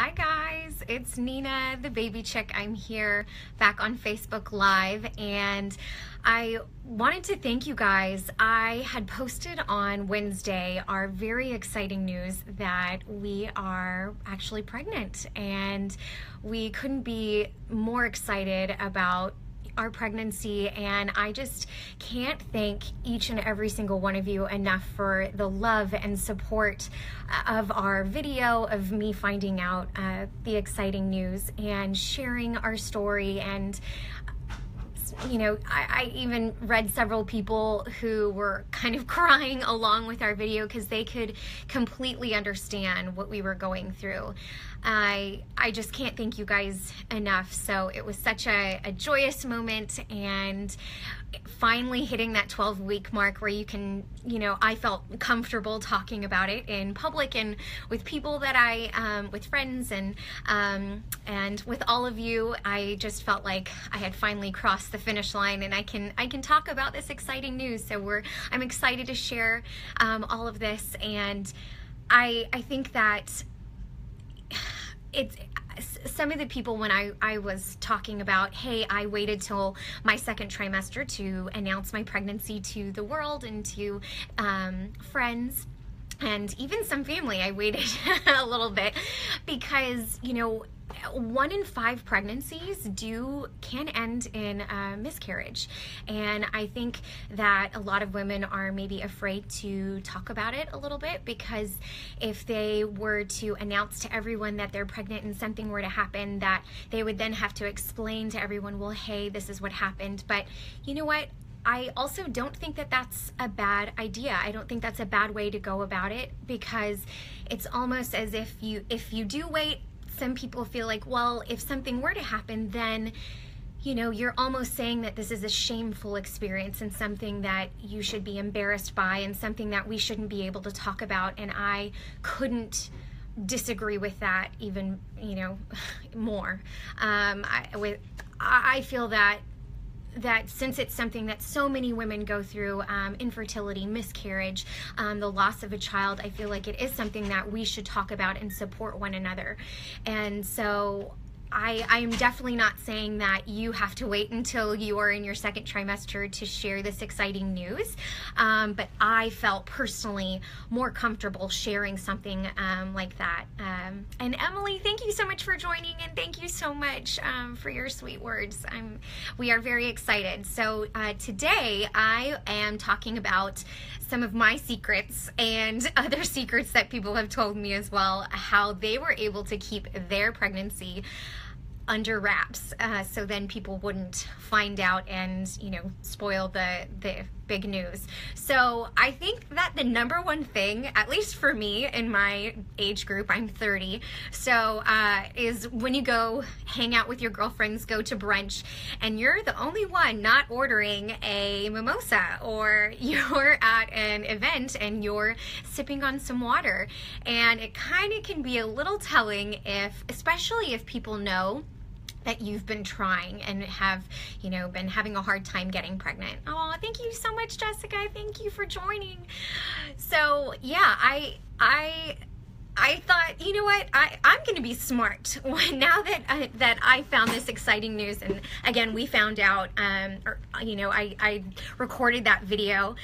Hi guys, it's Nina, the baby chick. I'm here back on Facebook Live and I wanted to thank you guys. I had posted on Wednesday our very exciting news that we are actually pregnant and we couldn't be more excited about our pregnancy and I just can't thank each and every single one of you enough for the love and support of our video of me finding out uh, the exciting news and sharing our story and you know, I, I, even read several people who were kind of crying along with our video because they could completely understand what we were going through. I I just can't thank you guys enough. So it was such a, a joyous moment and finally hitting that 12 week mark where you can, you know, I felt comfortable talking about it in public and with people that I, um, with friends and, um, and with all of you, I just felt like I had finally crossed the finish line and I can, I can talk about this exciting news. So we're, I'm excited to share, um, all of this. And I, I think that it's, some of the people when I, I was talking about, hey, I waited till my second trimester to announce my pregnancy to the world and to um, friends and even some family, I waited a little bit because, you know, one in five pregnancies do can end in a miscarriage. And i think that a lot of women are maybe afraid to talk about it a little bit because if they were to announce to everyone that they're pregnant and something were to happen that they would then have to explain to everyone well hey this is what happened. But you know what? I also don't think that that's a bad idea. I don't think that's a bad way to go about it because it's almost as if you if you do wait some people feel like, well, if something were to happen, then you know, you're almost saying that this is a shameful experience and something that you should be embarrassed by and something that we shouldn't be able to talk about. And I couldn't disagree with that even, you know, more. Um, I, with, I feel that that since it's something that so many women go through um, infertility miscarriage um, the loss of a child i feel like it is something that we should talk about and support one another. And so I, I am definitely not saying that you have to wait until you are in your second trimester to share this exciting news, um, but I felt personally more comfortable sharing something um, like that. Um, and Emily, thank you so much for joining, and thank you so much um, for your sweet words. I'm, we are very excited. So uh, today I am talking about some of my secrets and other secrets that people have told me as well, how they were able to keep their pregnancy under wraps uh, so then people wouldn't find out and you know spoil the the big news. So i think that the number one thing at least for me in my age group i'm 30 so uh, is when you go hang out with your girlfriends go to brunch and you're the only one not ordering a mimosa or you're at an event and you're sipping on some water. And it kind of can be a little telling if especially if people know that you've been trying and have, you know, been having a hard time getting pregnant. Oh, thank you so much, Jessica. Thank you for joining. So, yeah, I I I thought, you know what, I, I'm going to be smart now that uh, that I found this exciting news. And again, we found out, um, or, you know, I, I recorded that video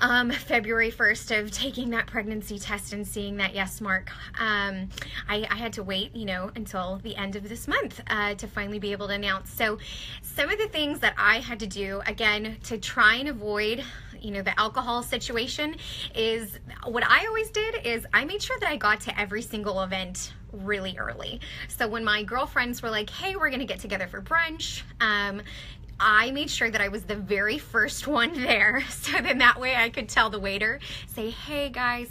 um, February 1st of taking that pregnancy test and seeing that yes mark. Um, I, I, had to wait, you know, until the end of this month uh, to finally be able to announce. So some of the things that I had to do, again, to try and avoid you know the alcohol situation is what I always did is I made sure that I got to every single event really early. So when my girlfriends were like, "Hey, we're gonna get together for brunch," um, I made sure that I was the very first one there. So then that way I could tell the waiter, say, hey guys,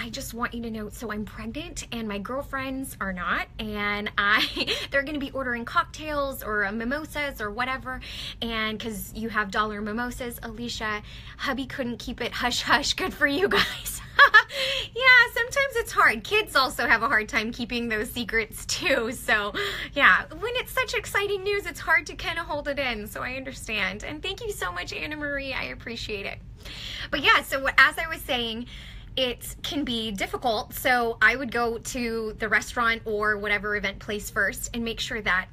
I just want you to know so I'm pregnant and my girlfriends are not and I they're going to be ordering cocktails or uh, mimosas or whatever and cuz you have dollar mimosas Alicia hubby couldn't keep it hush hush good for you guys yeah, sometimes it's hard. Kids also have a hard time keeping those secrets too. So, yeah, when it's such exciting news, it's hard to kind of hold it in. So, I understand. And thank you so much, Anna Marie. I appreciate it. But yeah, so as I was saying, it can be difficult. So I would go to the restaurant or whatever event place first and make sure that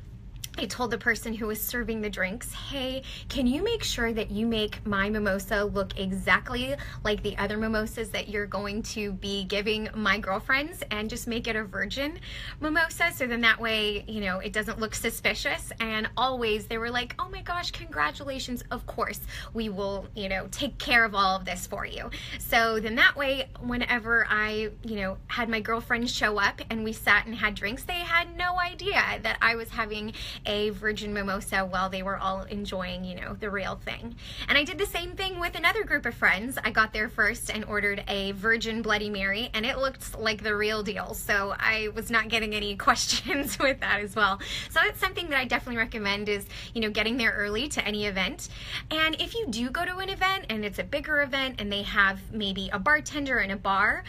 I told the person who was serving the drinks, hey, can you make sure that you make my mimosa look exactly like the other mimosas that you're going to be giving my girlfriends and just make it a virgin mimosa so then that way, you know, it doesn't look suspicious. And always they were like, oh my gosh, congratulations. Of course, we will, you know, take care of all of this for you. So then that way, whenever I, you know, had my girlfriends show up and we sat and had drinks, they had no idea that I was having a virgin mimosa while they were all enjoying, you know, the real thing. And I did the same thing with another group of friends. I got there first and ordered a virgin Bloody Mary, and it looked like the real deal. So I was not getting any questions with that as well. So that's something that I definitely recommend is, you know, getting there early to any event. And if you do go to an event and it's a bigger event and they have maybe a bartender and a bar,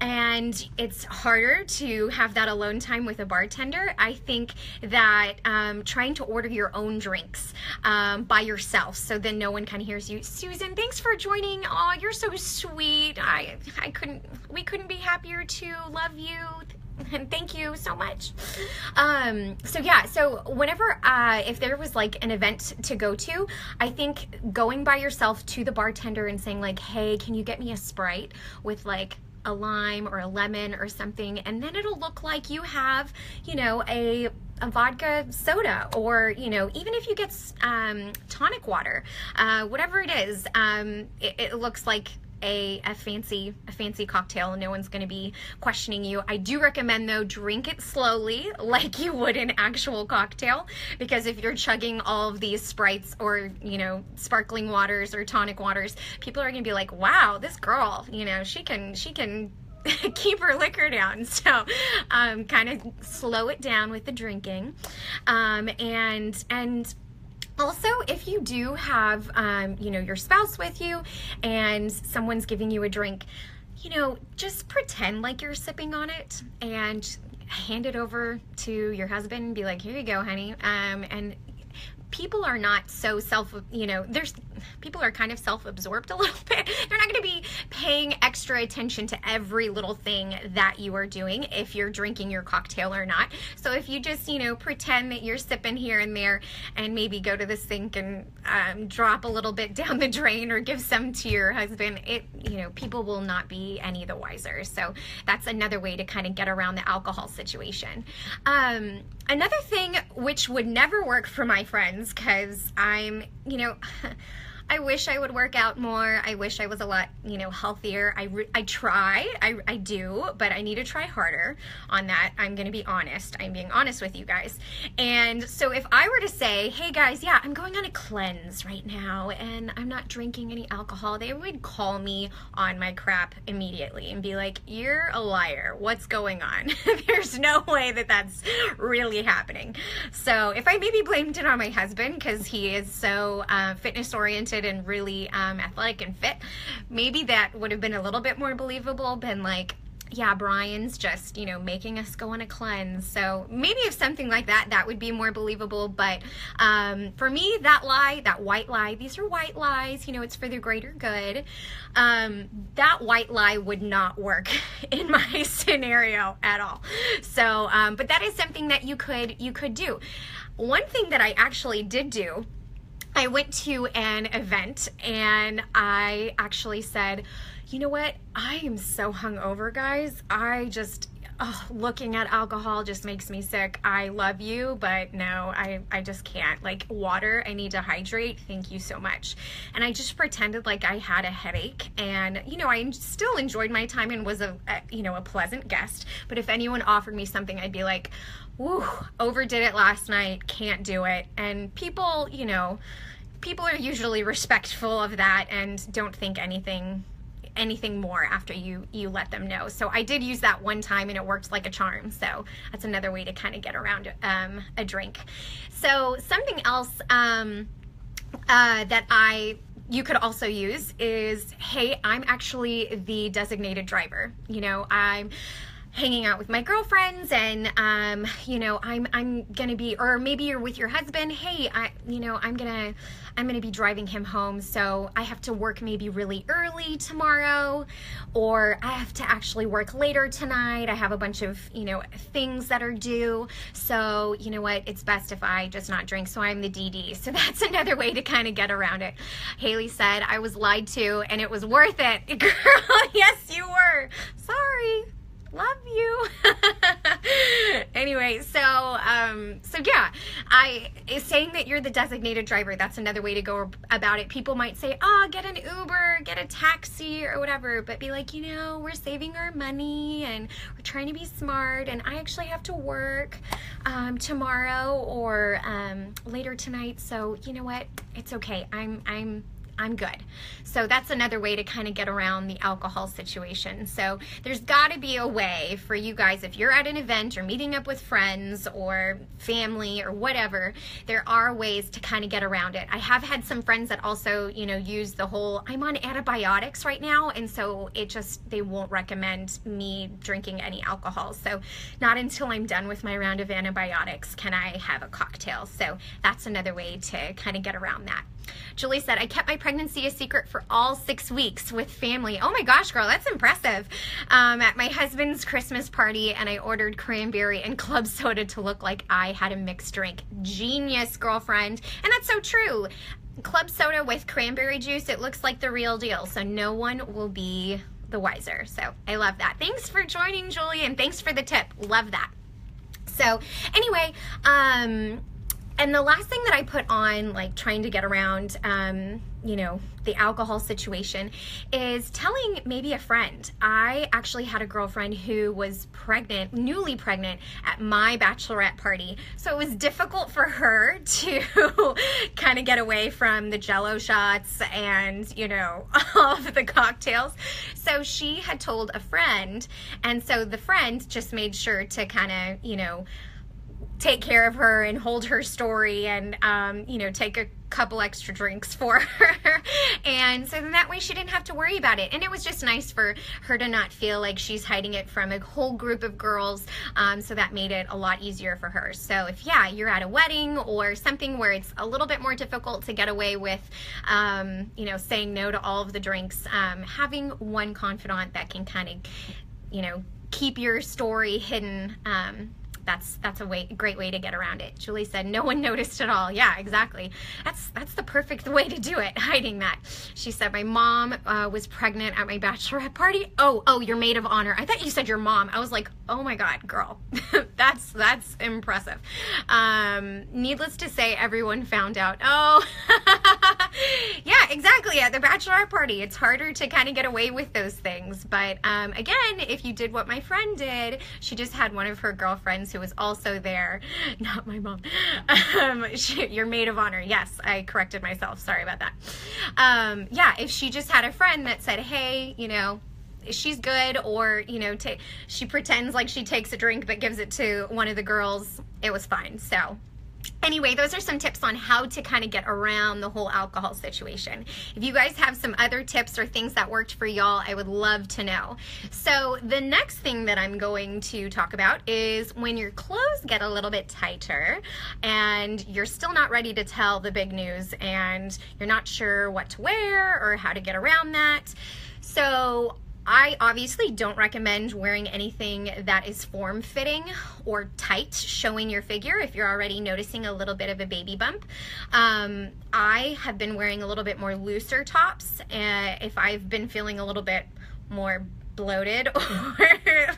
and it's harder to have that alone time with a bartender, I think that um, trying to order your own drinks um, by yourself so then no one kind of hears you. Susan, thanks for joining. Oh, you're so sweet. I, I couldn't, we couldn't be happier to love you and thank you so much. Um, so yeah, so whenever, uh, if there was like an event to go to, I think going by yourself to the bartender and saying like, hey, can you get me a Sprite with like a lime or a lemon or something, and then it'll look like you have, you know, a a vodka soda or you know even if you get um, tonic water uh, whatever it is um, it, it, looks like a, a fancy a fancy cocktail. And no one's going to be questioning you. I do recommend though drink it slowly like you would an actual cocktail because if you're chugging all of these sprites or you know sparkling waters or tonic waters people are going to be like wow this girl you know she can she can keep her liquor down. So um, kind of slow it down with the drinking. Um, and, and, also, if you do have, um, you know, your spouse with you and someone's giving you a drink, you know, just pretend like you're sipping on it and hand it over to your husband and be like, here you go, honey. Um, and people are not so self, you know, there's people are kind of self-absorbed a little bit. They're not going to be paying extra attention to every little thing that you are doing if you're drinking your cocktail or not. So if you just, you know, pretend that you're sipping here and there and maybe go to the sink and um, drop a little bit down the drain or give some to your husband, it, you know, people will not be any the wiser. So that's another way to kind of get around the alcohol situation. Um, another thing which would never work for my friends because I'm, you know, I wish I would work out more. I wish I was a lot, you know, healthier. I, I try, I, I do, but I need to try harder on that. I'm going to be honest. I'm being honest with you guys. And so if I were to say, hey guys, yeah, I'm going on a cleanse right now and I'm not drinking any alcohol, they would call me on my crap immediately and be like, you're a liar. What's going on? There's no way that that's really happening. So if I maybe blamed it on my husband because he is so uh, fitness oriented and really um, athletic and fit, maybe that would have been a little bit more believable than like, yeah, Brian's just, you know, making us go on a cleanse. So maybe if something like that, that would be more believable. But um, for me, that lie, that white lie, these are white lies, you know, it's for the greater good. Um, that white lie would not work in my scenario at all. So, um, but that is something that you could, you could do. One thing that I actually did do I went to an event and I actually said, you know what? I am so hungover, guys. I just, oh, looking at alcohol just makes me sick. I love you, but no, I, I just can't. Like water, I need to hydrate. Thank you so much. And I just pretended like I had a headache and, you know, I still enjoyed my time and was a, a you know, a pleasant guest. But if anyone offered me something, I'd be like, whew, overdid it last night, can't do it. And people, you know, people are usually respectful of that and don't think anything anything more after you you let them know. So I did use that one time and it worked like a charm. So that's another way to kind of get around um, a drink. So something else um, uh, that I you could also use is, hey, I'm actually the designated driver. You know, I'm hanging out with my girlfriends and um, you know i'm i'm gonna be or maybe you're with your husband hey i you know i'm gonna i'm gonna be driving him home so i have to work maybe really early tomorrow or i have to actually work later tonight. I have a bunch of you know things that are due. So you know what? It's best if i just not drink so i'm the dd so that's another way to kind of get around it. Haley said i was lied to and it was worth it. Girl yes you were. Sorry love you. Anyway so um so yeah i saying that you're the designated driver that's another way to go about it. People might say oh get an uber get a taxi or whatever but be like you know we're saving our money and we're trying to be smart and i actually have to work um, tomorrow or um, later tonight so you know what? It's okay. I'm i'm I'm good. So that's another way to kind of get around the alcohol situation. So there's got to be a way for you guys, if you're at an event or meeting up with friends or family or whatever, there are ways to kind of get around it. I have had some friends that also, you know, use the whole I'm on antibiotics right now. And so it just, they won't recommend me drinking any alcohol. So not until I'm done with my round of antibiotics can I have a cocktail. So that's another way to kind of get around that. Julie said, I kept my pregnancy a secret for all six weeks with family. Oh my gosh, girl, that's impressive. Um, at my husband's Christmas party, and I ordered cranberry and club soda to look like I had a mixed drink. Genius, girlfriend. And that's so true. Club soda with cranberry juice, it looks like the real deal. So no one will be the wiser. So I love that. Thanks for joining, Julie, and thanks for the tip. Love that. So anyway, um, and the last thing that I put on, like trying to get around, um, you know, the alcohol situation is telling maybe a friend. I actually had a girlfriend who was pregnant, newly pregnant, at my bachelorette party. So it was difficult for her to kind of get away from the jello shots and, you know, all of the cocktails. So she had told a friend. And so the friend just made sure to kind of, you know, take care of her and hold her story and um, you know take a couple extra drinks for her. And so then that way she didn't have to worry about it. And it was just nice for her to not feel like she's hiding it from a whole group of girls um, so that made it a lot easier for her. So if yeah you're at a wedding or something where it's a little bit more difficult to get away with um, you know saying no to all of the drinks um, having one confidant that can kind of you know keep your story hidden um, that's that's a way great way to get around it. Julie said no one noticed at all. Yeah, exactly. That's that's the perfect way to do it, hiding that. She said my mom uh, was pregnant at my bachelorette party. Oh, oh, your maid of honor. I thought you said your mom. I was like, oh my god, girl, that's that's impressive. Um, needless to say, everyone found out. Oh, yeah, exactly. At the bachelorette party, it's harder to kind of get away with those things. But um, again, if you did what my friend did, she just had one of her girlfriends who was also there. Not my mom. Um, she, your maid of honor. Yes, I corrected myself. Sorry about that. Um, yeah, if she just had a friend that said, hey, you know, she's good or you know ta- she pretends like she takes a drink but gives it to one of the girls it was fine so Anyway, those are some tips on how to kind of get around the whole alcohol situation. If you guys have some other tips or things that worked for y'all, I would love to know. So, the next thing that I'm going to talk about is when your clothes get a little bit tighter and you're still not ready to tell the big news and you're not sure what to wear or how to get around that. So, I obviously don't recommend wearing anything that is form fitting or tight, showing your figure if you're already noticing a little bit of a baby bump. Um, I have been wearing a little bit more looser tops uh, if I've been feeling a little bit more bloated or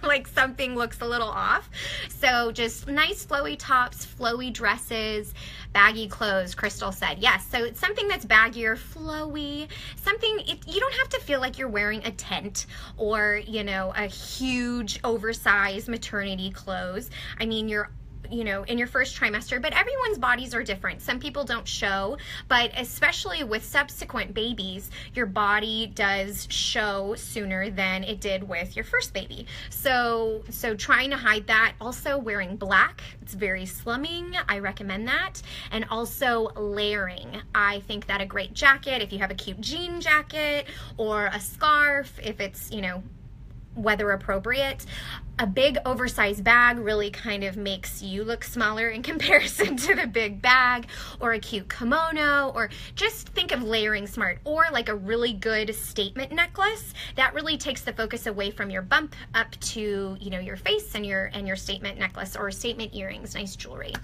like something looks a little off. So just nice flowy tops, flowy dresses, baggy clothes, Crystal said. Yes, so it's something that's baggier, flowy, something, it, you don't have to feel like you're wearing a tent or, you know, a huge oversized maternity clothes. I mean, you're you know, in your first trimester, but everyone's bodies are different. Some people don't show, but especially with subsequent babies, your body does show sooner than it did with your first baby. So, so trying to hide that, also wearing black, it's very slumming. I recommend that. And also layering. I think that a great jacket, if you have a cute jean jacket or a scarf, if it's, you know, weather appropriate. A big oversized bag really kind of makes you look smaller in comparison to the big bag, or a cute kimono, or just think of layering smart, or like a really good statement necklace that really takes the focus away from your bump up to you know your face and your and your statement necklace or statement earrings, nice jewelry.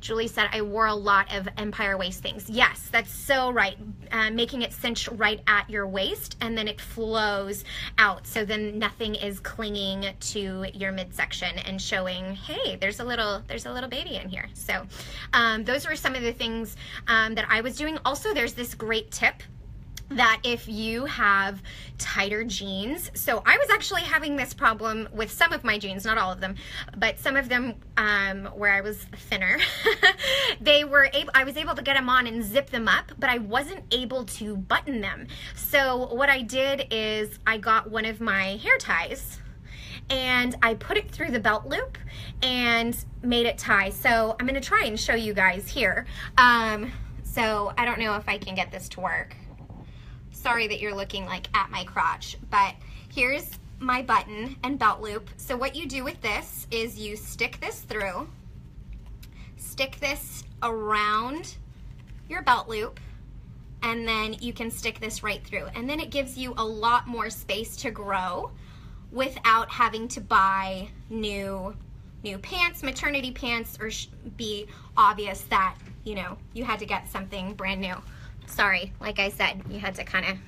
Julie said I wore a lot of empire waist things. Yes, that's so right. Uh, making it cinch right at your waist and then it flows out, so then nothing is clinging to your midsection and showing, hey, there's a little there's a little baby in here. So um, those were some of the things um, that I was doing. Also, there's this great tip that if you have tighter jeans, so I was actually having this problem with some of my jeans, not all of them, but some of them um, where I was thinner, they were able, I was able to get them on and zip them up, but I wasn't able to button them. So what I did is I got one of my hair ties and I put it through the belt loop and made it tie. So I'm gonna try and show you guys here. Um, so I don't know if I can get this to work sorry that you're looking like at my crotch, but here's my button and belt loop. So what you do with this is you stick this through, stick this around your belt loop, and then you can stick this right through. And then it gives you a lot more space to grow without having to buy new new pants, maternity pants, or be obvious that, you know, you had to get something brand new sorry, like I said, you had to kind of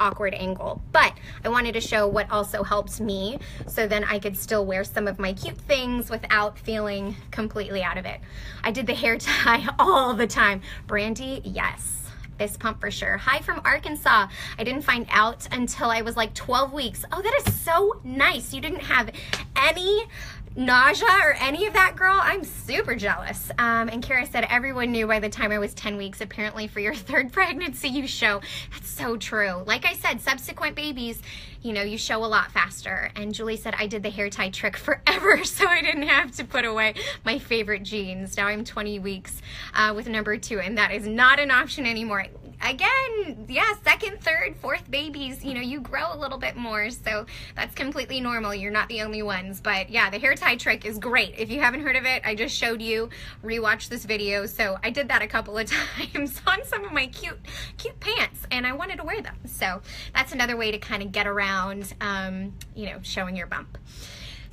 awkward angle. But I wanted to show what also helps me so then I could still wear some of my cute things without feeling completely out of it. I did the hair tie all the time. Brandy, yes. This pump for sure. Hi from Arkansas. I didn't find out until I was like 12 weeks. Oh, that is so nice. You didn't have any nausea or any of that, girl, I'm super jealous. Um, and Kara said everyone knew by the time I was 10 weeks. Apparently, for your third pregnancy, you show. That's so true. Like I said, subsequent babies, you know, you show a lot faster. And Julie said I did the hair tie trick forever, so I didn't have to put away my favorite jeans. Now I'm 20 weeks uh, with number two, and that is not an option anymore again, yeah, second, third, fourth babies, you know, you grow a little bit more. So that's completely normal. You're not the only ones. But yeah, the hair tie trick is great. If you haven't heard of it, I just showed you, rewatch this video. So I did that a couple of times on some of my cute, cute pants and I wanted to wear them. So that's another way to kind of get around, um, you know, showing your bump.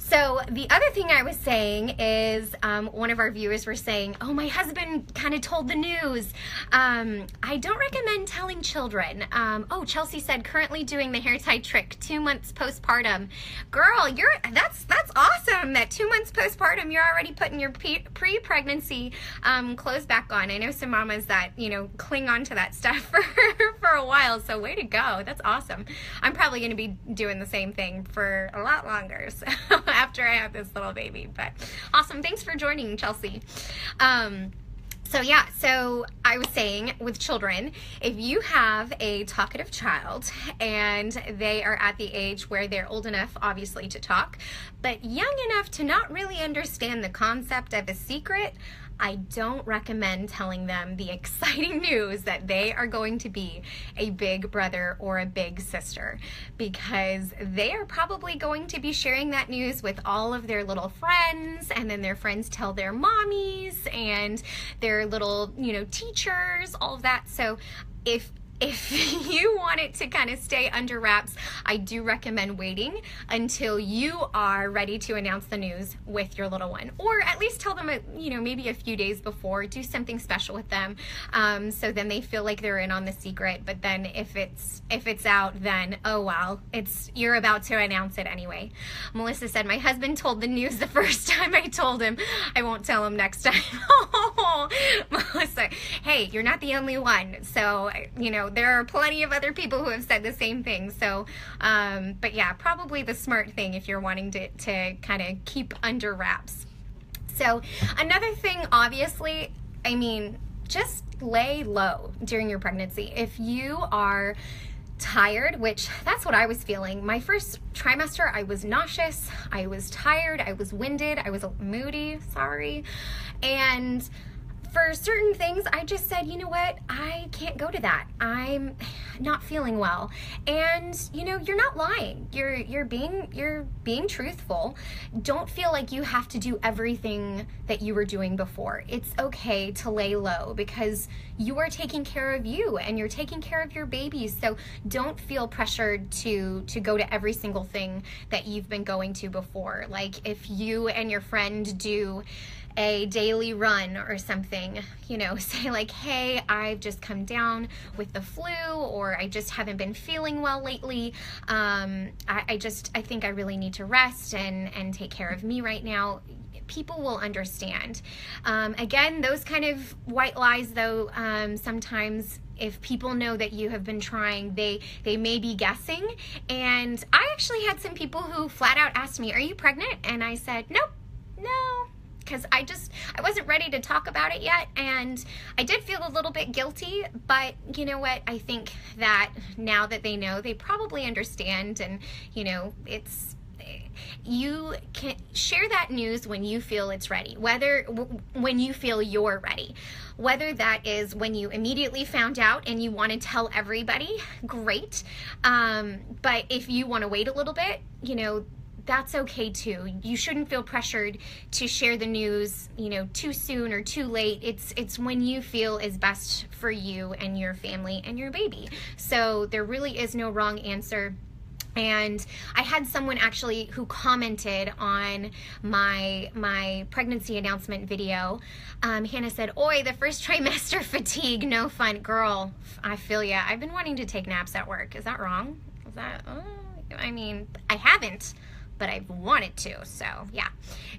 So the other thing I was saying is um, one of our viewers were saying, oh, my husband kind of told the news. Um, I don't recommend telling children. Um, oh, Chelsea said currently doing the hair tie trick, two months postpartum. Girl, you're that's that's awesome that two months postpartum, you're already putting your pre-pregnancy um, clothes back on. I know some mamas that, you know, cling on to that stuff for, for a while. So way to go. That's awesome. I'm probably going to be doing the same thing for a lot longer. So after I have this little baby. But awesome. Thanks for joining, Chelsea. Um, so yeah, so I was saying with children, if you have a talkative child and they are at the age where they're old enough, obviously, to talk, but young enough to not really understand the concept of a secret, I don't recommend telling them the exciting news that they are going to be a big brother or a big sister because they are probably going to be sharing that news with all of their little friends and then their friends tell their mommies and their little, you know, teachers, all of that. So if if you want it to kind of stay under wraps, I do recommend waiting until you are ready to announce the news with your little one, or at least tell them, you know, maybe a few days before. Do something special with them, um, so then they feel like they're in on the secret. But then if it's if it's out, then oh well, it's you're about to announce it anyway. Melissa said my husband told the news the first time I told him. I won't tell him next time. Melissa, hey, you're not the only one. So you know there are plenty of other people who have said the same thing. So, um, but yeah, probably the smart thing if you're wanting to, to kind of keep under wraps. So, another thing, obviously, I mean, just lay low during your pregnancy. If you are tired, which that's what I was feeling. My first trimester, I was nauseous, I was tired, I was winded, I was moody, sorry. And for certain things, I just said, you know what, I can't go to that. I'm not feeling well, and you know, you're not lying. You're you're being you're being truthful. Don't feel like you have to do everything that you were doing before. It's okay to lay low because you are taking care of you and you're taking care of your babies. So don't feel pressured to to go to every single thing that you've been going to before. Like if you and your friend do a daily run or something, you know, say like, hey, I've just come down with the flu or I just haven't been feeling well lately. Um, I, I just, I think I really need to rest and, and take care of me right now people will understand. Um, again, those kind of white lies, though, um, sometimes if people know that you have been trying, they they may be guessing. And I actually had some people who flat out asked me, "Are you pregnant?" And I said, "Nope, no." Because I just I wasn't ready to talk about it yet and I did feel a little bit guilty but you know what? I think that now that they know they probably understand and you know it's you can share that news when you feel it's ready whether when you feel you're ready. Whether that is when you immediately found out and you want to tell everybody great. Um, but if you want to wait a little bit you know that's okay too. You shouldn't feel pressured to share the news, you know, too soon or too late. It's it's when you feel is best for you and your family and your baby. So there really is no wrong answer. And I had someone actually who commented on my my pregnancy announcement video. Um, Hannah said, "Oi, the first trimester fatigue, no fun, girl. I feel ya. I've been wanting to take naps at work. Is that wrong? Is that? Oh, I mean, I haven't." But I've wanted to. So yeah.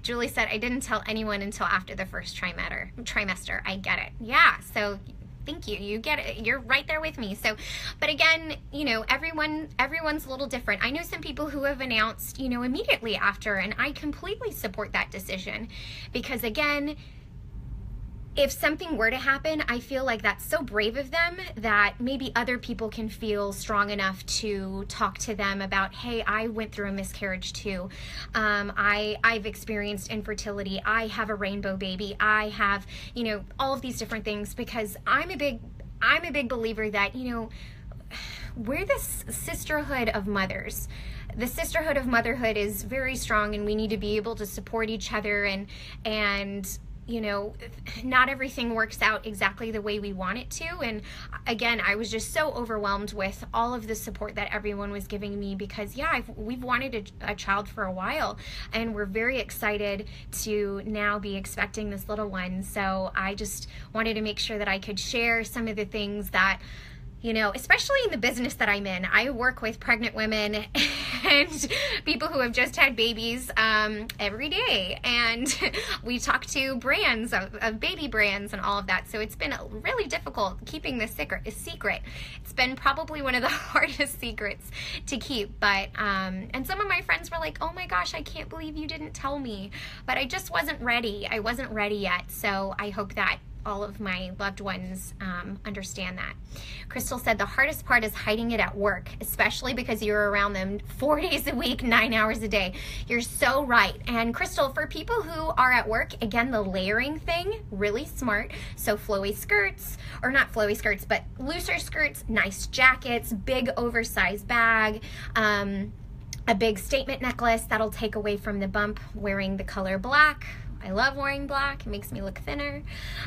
Julie said, I didn't tell anyone until after the first trimester. Trimester. I get it. Yeah. So thank you. You get it. You're right there with me. So, but again, you know, everyone, everyone's a little different. I know some people who have announced, you know, immediately after, and I completely support that decision because again, if something were to happen, I feel like that's so brave of them that maybe other people can feel strong enough to talk to them about, hey, I went through a miscarriage too. Um, I I've experienced infertility. I have a rainbow baby. I have you know all of these different things because I'm a big I'm a big believer that you know we're this sisterhood of mothers the sisterhood of motherhood is very strong and we need to be able to support each other and and you know, not everything works out exactly the way we want it to. And again, I was just so overwhelmed with all of the support that everyone was giving me because, yeah, I've, we've wanted a, a child for a while and we're very excited to now be expecting this little one. So I just wanted to make sure that I could share some of the things that you know, especially in the business that I'm in, I work with pregnant women and people who have just had babies um, every day. And we talk to brands of, of, baby brands and all of that. So it's been really difficult keeping this secret. secret. It's been probably one of the hardest secrets to keep. But, um, and some of my friends were like, oh my gosh, I can't believe you didn't tell me. But I just wasn't ready. I wasn't ready yet. So I hope that all of my loved ones um, understand that. Crystal said the hardest part is hiding it at work, especially because you're around them four days a week, nine hours a day. You're so right. And Crystal, for people who are at work, again, the layering thing, really smart. So flowy skirts, or not flowy skirts, but looser skirts, nice jackets, big oversized bag. Um, a big statement necklace that'll take away from the bump wearing the color black I love wearing black, it makes me look thinner.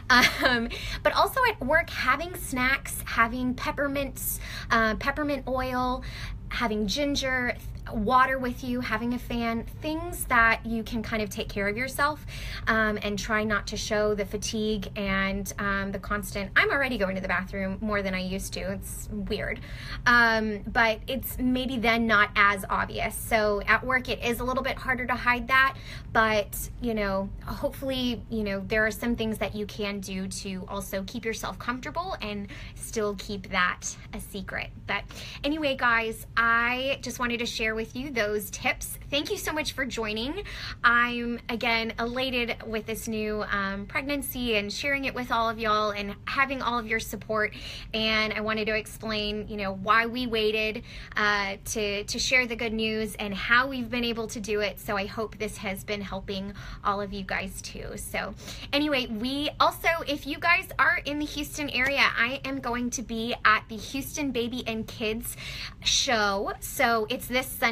Um, but also at work, having snacks, having peppermints, uh, peppermint oil, having ginger, water with you, having a fan, things that you can kind of take care of yourself um, and try not to show the fatigue and um, the constant. I'm already going to the bathroom more than I used to. It's weird. Um, but it's maybe then not as obvious. So at work, it is a little bit harder to hide that. But, you know, hopefully, you know, there are some things that you can do to also keep yourself comfortable and still keep that a secret. But anyway, guys, I just wanted to share with with you those tips. Thank you so much for joining. I'm again elated with this new um, pregnancy and sharing it with all of y'all and having all of your support. And I wanted to explain, you know, why we waited uh, to to share the good news and how we've been able to do it. So I hope this has been helping all of you guys too. So anyway, we also, if you guys are in the Houston area, I am going to be at the Houston Baby and Kids show. So it's this Sunday,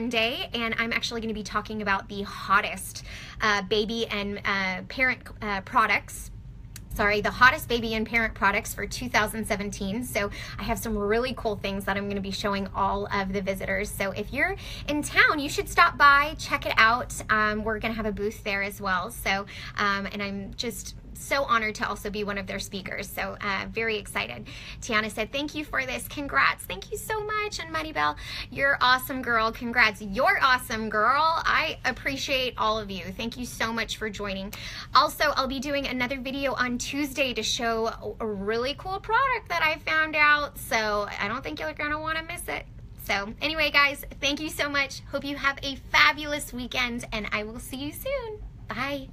and I'm actually going to be talking about the hottest uh, baby and uh, parent uh, products sorry, the hottest baby and parent products for 2017. So I have some really cool things that I'm going to be showing all of the visitors. So if you're in town, you should stop by, check it out. Um, we're going to have a booth there as well. So, um, and I'm just so honored to also be one of their speakers. So uh, very excited. Tiana said, thank you for this. Congrats. Thank you so much. And Money Bell, you're awesome, girl. Congrats. You're awesome, girl. I appreciate all of you. Thank you so much for joining. Also, I'll be doing another video on Tuesday to show a really cool product that I found out. So I don't think you're going to want to miss it. So anyway, guys, thank you so much. Hope you have a fabulous weekend and I will see you soon. Bye.